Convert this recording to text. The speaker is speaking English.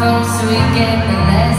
so we get the letter.